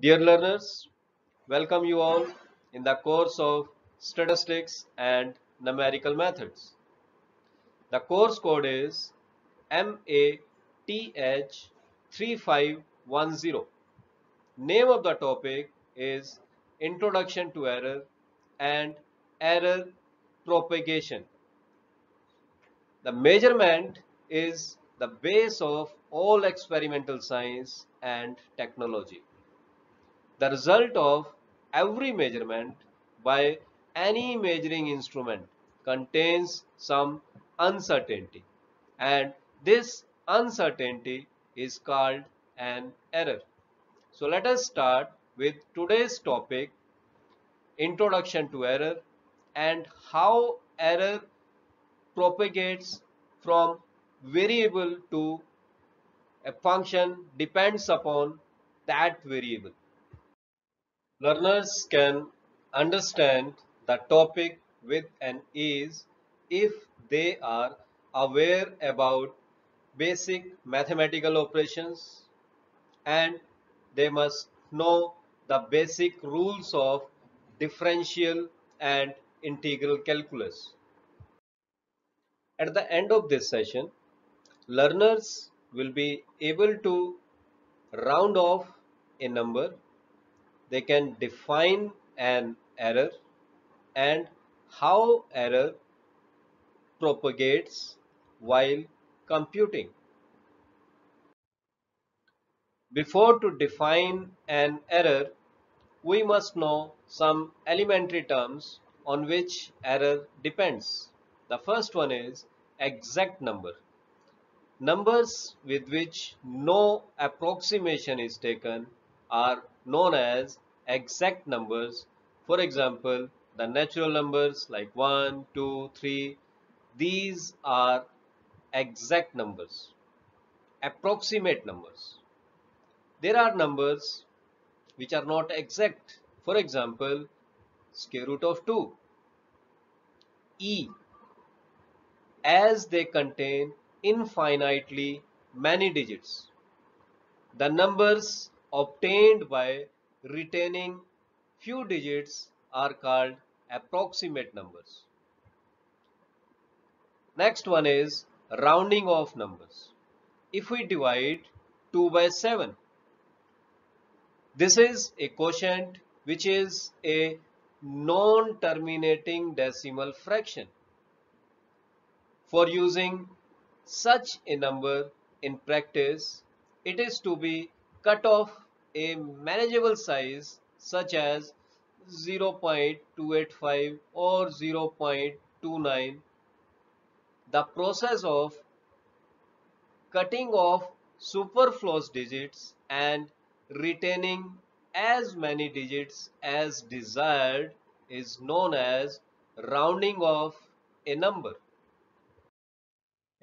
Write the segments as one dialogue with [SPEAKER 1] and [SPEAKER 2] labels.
[SPEAKER 1] Dear learners, welcome you all in the course of Statistics and Numerical Methods. The course code is MATH3510. Name of the topic is Introduction to Error and Error Propagation. The measurement is the base of all experimental science and technology. The result of every measurement by any measuring instrument contains some uncertainty and this uncertainty is called an error. So let us start with today's topic introduction to error and how error propagates from variable to a function depends upon that variable. Learners can understand the topic with an ease if they are aware about basic mathematical operations and they must know the basic rules of differential and integral calculus. At the end of this session, learners will be able to round off a number, they can define an error and how error propagates while computing. Before to define an error, we must know some elementary terms on which error depends. The first one is exact number. Numbers with which no approximation is taken are known as exact numbers. For example, the natural numbers like 1, 2, 3, these are exact numbers, approximate numbers. There are numbers which are not exact. For example, square root of 2, e, as they contain infinitely many digits. The numbers obtained by retaining few digits are called approximate numbers. Next one is rounding off numbers. If we divide 2 by 7, this is a quotient which is a non-terminating decimal fraction. For using such a number in practice, it is to be cut off a manageable size such as 0.285 or 0.29. The process of cutting off superfluous digits and retaining as many digits as desired is known as rounding off a number.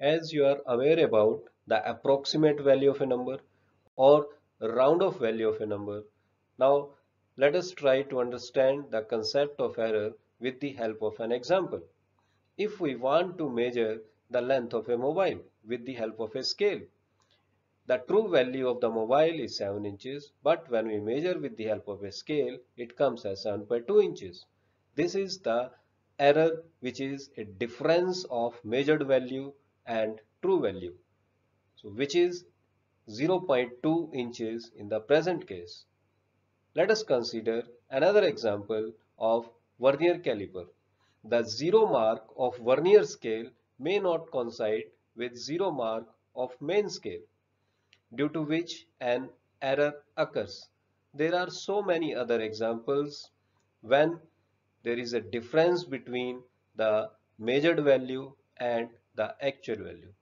[SPEAKER 1] As you are aware about the approximate value of a number or round off value of a number, now let us try to understand the concept of error with the help of an example. If we want to measure the length of a mobile with the help of a scale, the true value of the mobile is 7 inches but when we measure with the help of a scale it comes as 7.2 inches. This is the error which is a difference of measured value and true value. So which is 0.2 inches in the present case. Let us consider another example of vernier caliper. The zero mark of vernier scale may not coincide with zero mark of main scale due to which an error occurs. There are so many other examples when there is a difference between the measured value and the actual value.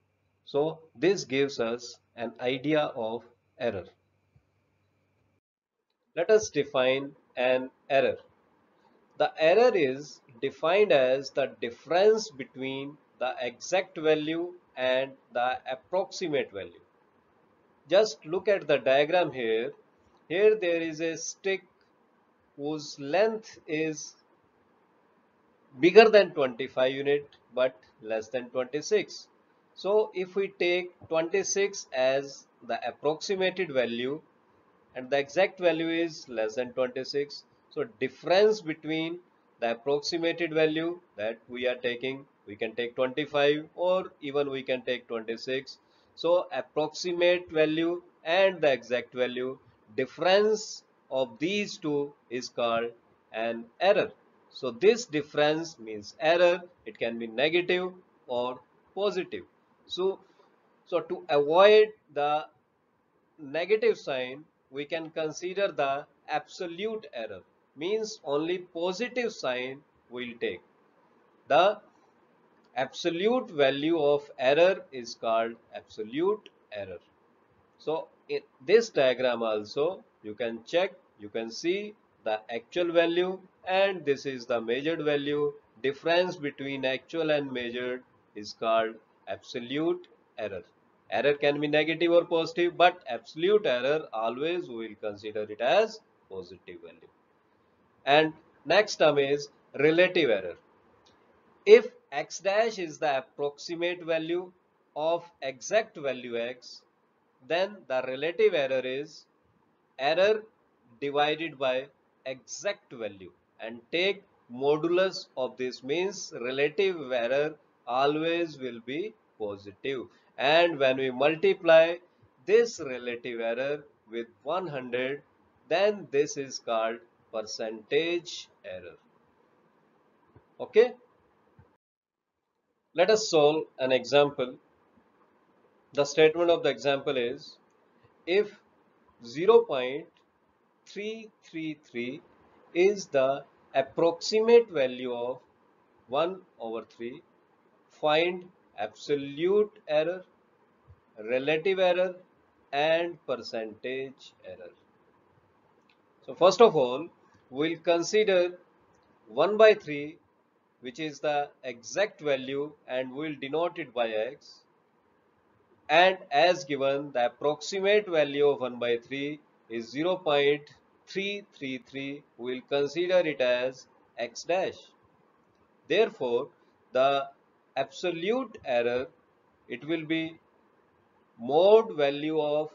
[SPEAKER 1] So this gives us an idea of error. Let us define an error. The error is defined as the difference between the exact value and the approximate value just look at the diagram here here there is a stick whose length is bigger than 25 unit but less than 26 so if we take 26 as the approximated value and the exact value is less than 26 so difference between the approximated value that we are taking we can take 25 or even we can take 26 so approximate value and the exact value difference of these two is called an error. So this difference means error it can be negative or positive so so to avoid the negative sign we can consider the absolute error. Means only positive sign will take. The absolute value of error is called absolute error. So in this diagram also you can check you can see the actual value and this is the measured value. Difference between actual and measured is called absolute error. Error can be negative or positive but absolute error always we will consider it as positive value and next term is relative error. If x dash is the approximate value of exact value x then the relative error is error divided by exact value. And take modulus of this means relative error always will be positive. And when we multiply this relative error with 100 then this is called percentage error. Okay? Let us solve an example. The statement of the example is if 0.333 is the approximate value of 1 over 3 find absolute error, relative error and percentage error. So first of all, we'll consider 1 by 3 which is the exact value and we'll denote it by x and as given the approximate value of 1 by 3 is 0.333 we'll consider it as x dash. Therefore, the absolute error it will be mode value of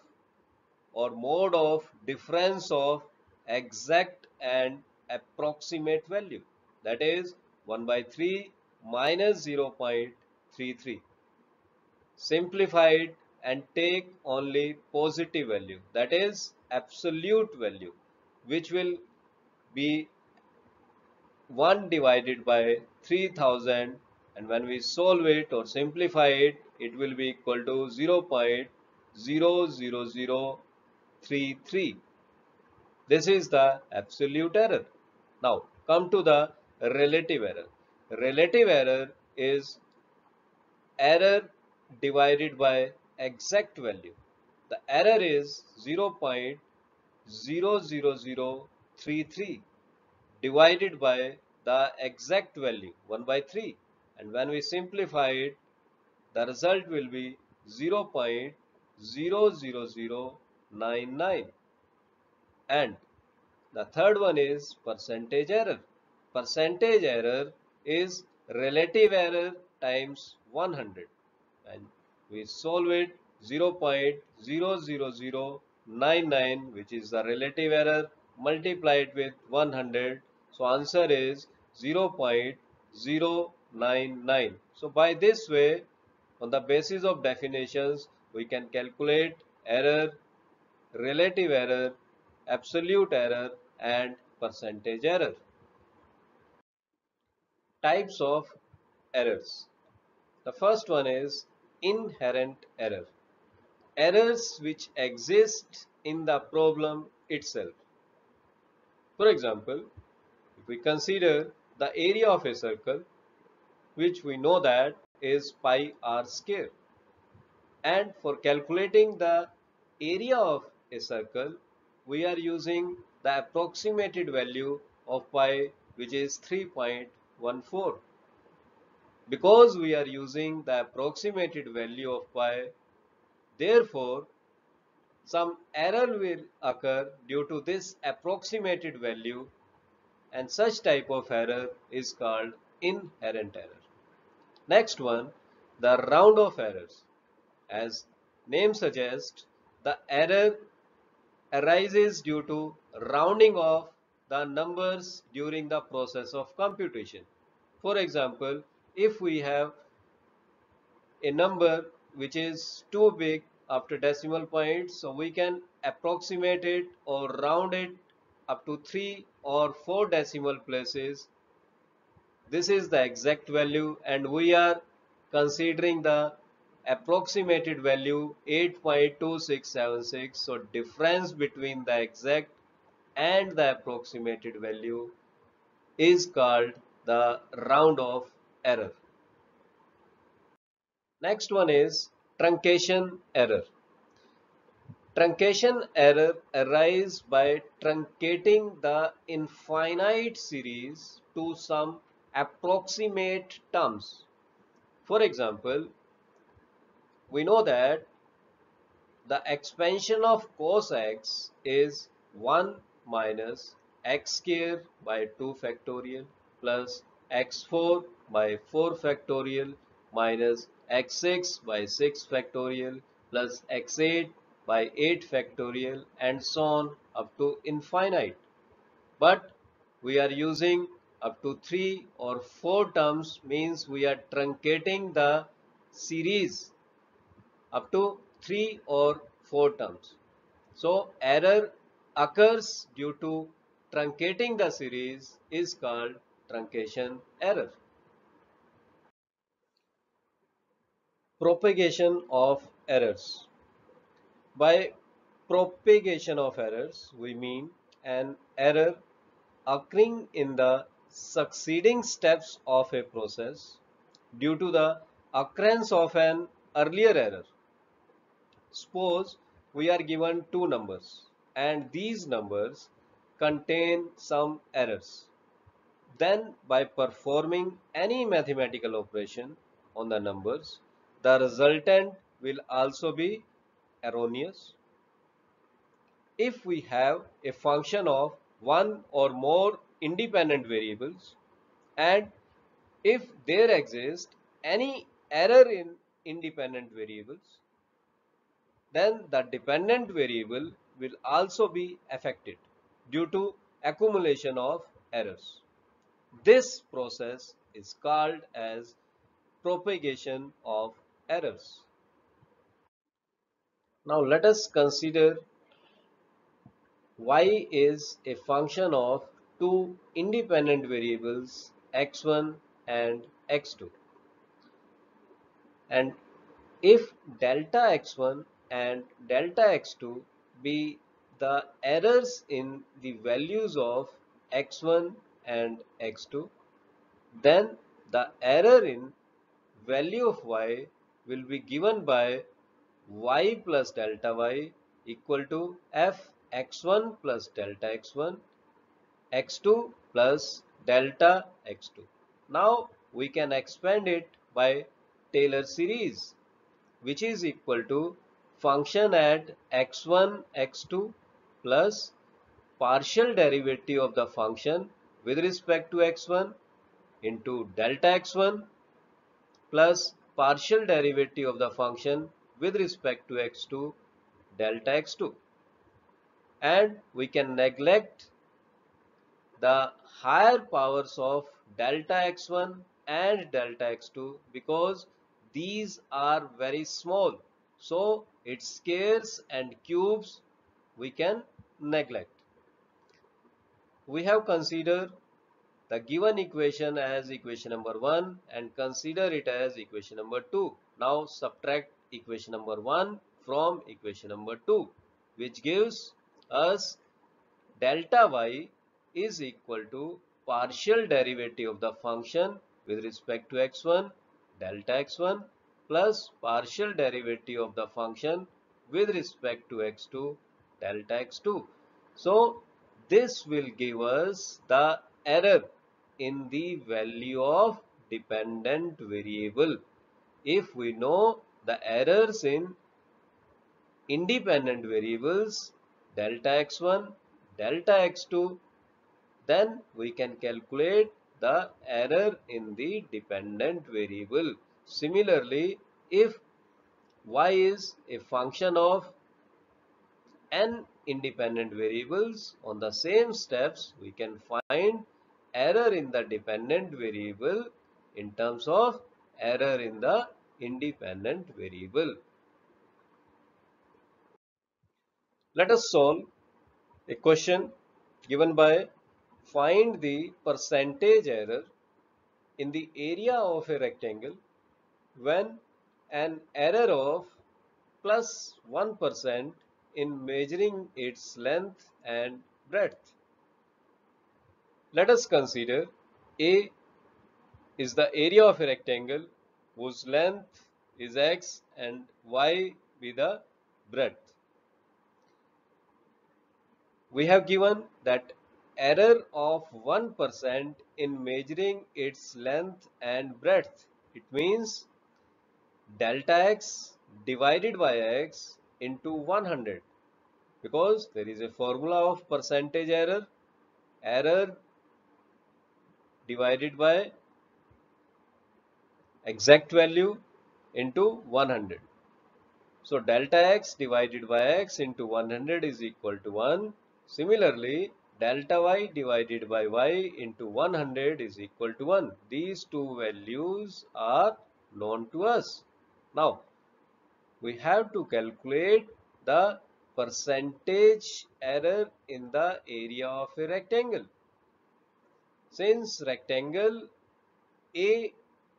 [SPEAKER 1] or mode of difference of exact and approximate value. That is 1 by 3 minus 0.33 simplify it and take only positive value. That is absolute value which will be 1 divided by 3000 and when we solve it or simplify it it will be equal to 0.00033 this is the absolute error. Now come to the relative error. Relative error is error divided by exact value. The error is 0.00033 divided by the exact value 1 by 3 and when we simplify it the result will be 0.00099 and the third one is percentage error. Percentage error is relative error times 100 and we solve it 0.00099 which is the relative error multiplied with 100 so answer is 0.0 99. So by this way, on the basis of definitions, we can calculate error, relative error, absolute error and percentage error. Types of errors. The first one is inherent error. Errors which exist in the problem itself. For example, if we consider the area of a circle which we know that is pi r square. And for calculating the area of a circle, we are using the approximated value of pi which is 3.14. Because we are using the approximated value of pi, therefore some error will occur due to this approximated value and such type of error is called inherent error. Next one, the round of errors. As name suggests, the error arises due to rounding off the numbers during the process of computation. For example, if we have a number which is too big after decimal points, so we can approximate it or round it up to 3 or 4 decimal places. This is the exact value and we are considering the approximated value 8.2676 so difference between the exact and the approximated value is called the round off error. Next one is truncation error. Truncation error arises by truncating the infinite series to some approximate terms. For example, we know that the expansion of cos x is 1 minus x square by 2 factorial plus x4 by 4 factorial minus x6 by 6 factorial plus x8 by 8 factorial and so on up to infinite. But we are using up to 3 or 4 terms means we are truncating the series up to 3 or 4 terms. So error occurs due to truncating the series is called truncation error. Propagation of errors. By propagation of errors, we mean an error occurring in the succeeding steps of a process due to the occurrence of an earlier error. Suppose we are given two numbers and these numbers contain some errors. Then by performing any mathematical operation on the numbers, the resultant will also be erroneous. If we have a function of one or more independent variables and if there exists any error in independent variables, then the dependent variable will also be affected due to accumulation of errors. This process is called as propagation of errors. Now let us consider y is a function of two independent variables x1 and x2 and if delta x1 and delta x2 be the errors in the values of x1 and x2 then the error in value of y will be given by y plus delta y equal to f x1 plus delta x1 x2 plus delta x2 now we can expand it by Taylor series which is equal to function at x1 x2 plus partial derivative of the function with respect to x1 into delta x1 plus partial derivative of the function with respect to x2 delta x2 and we can neglect the higher powers of delta x1 and delta x2 because these are very small. So its squares and cubes we can neglect. We have considered the given equation as equation number 1 and consider it as equation number 2 now subtract equation number 1 from equation number 2 which gives us delta y is equal to partial derivative of the function with respect to x1 delta x1 plus partial derivative of the function with respect to x2 delta x2. So this will give us the error in the value of dependent variable. If we know the errors in independent variables delta x1, delta x2, then we can calculate the error in the dependent variable. Similarly, if y is a function of n independent variables on the same steps we can find error in the dependent variable in terms of error in the independent variable. Let us solve a question given by find the percentage error in the area of a rectangle when an error of plus 1 in measuring its length and breadth. Let us consider A is the area of a rectangle whose length is x and y be the breadth. We have given that error of 1% in measuring its length and breadth. It means delta x divided by x into 100 because there is a formula of percentage error error divided by exact value into 100 so delta x divided by x into 100 is equal to 1 similarly delta y divided by y into 100 is equal to 1 these two values are known to us now, we have to calculate the percentage error in the area of a rectangle. Since rectangle A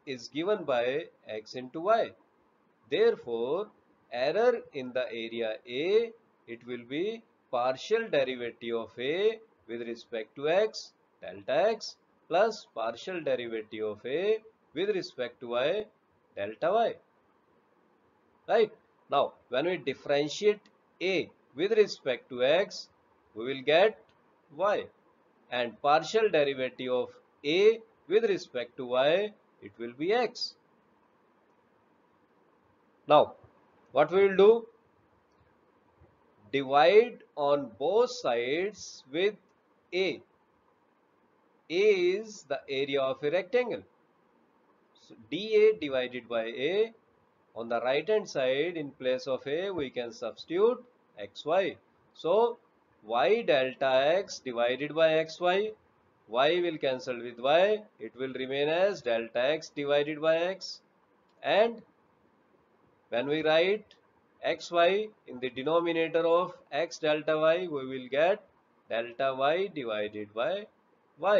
[SPEAKER 1] is given by x into y, therefore error in the area A, it will be partial derivative of A with respect to x, delta x, plus partial derivative of A with respect to y, delta y. Right? Now when we differentiate a with respect to x we will get y. And partial derivative of a with respect to y it will be x. Now what we will do? Divide on both sides with a a is the area of a rectangle so dA divided by a on the right hand side in place of a we can substitute xy. So y delta x divided by xy y will cancel with y it will remain as delta x divided by x and when we write xy in the denominator of x delta y we will get delta y divided by y.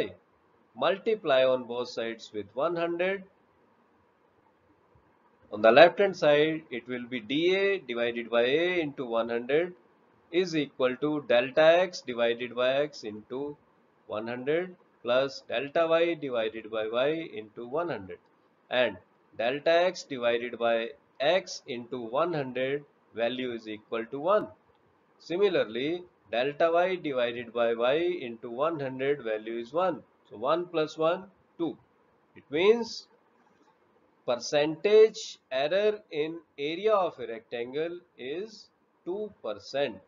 [SPEAKER 1] Multiply on both sides with 100 on the left hand side, it will be dA divided by A into 100 is equal to delta x divided by x into 100 plus delta y divided by y into 100 and delta x divided by x into 100 value is equal to 1. Similarly, delta y divided by y into 100 value is 1. So 1 plus 1, 2. It means percentage error in area of a rectangle is 2%.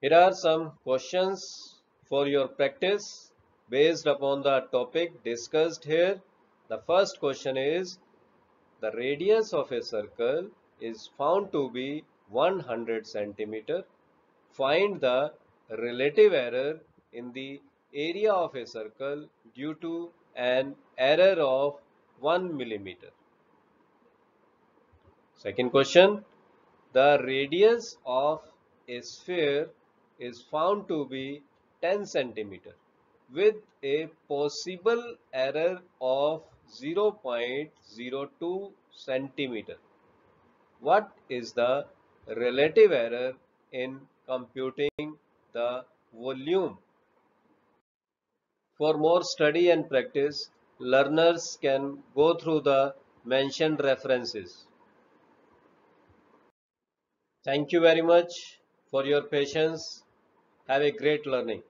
[SPEAKER 1] Here are some questions for your practice based upon the topic discussed here. The first question is the radius of a circle is found to be 100 centimeter. Find the relative error in the area of a circle due to an error of 1 millimeter. Second question, the radius of a sphere is found to be 10 centimeter with a possible error of 0.02 centimeter. What is the relative error in computing the volume for more study and practice, learners can go through the mentioned references. Thank you very much for your patience. Have a great learning.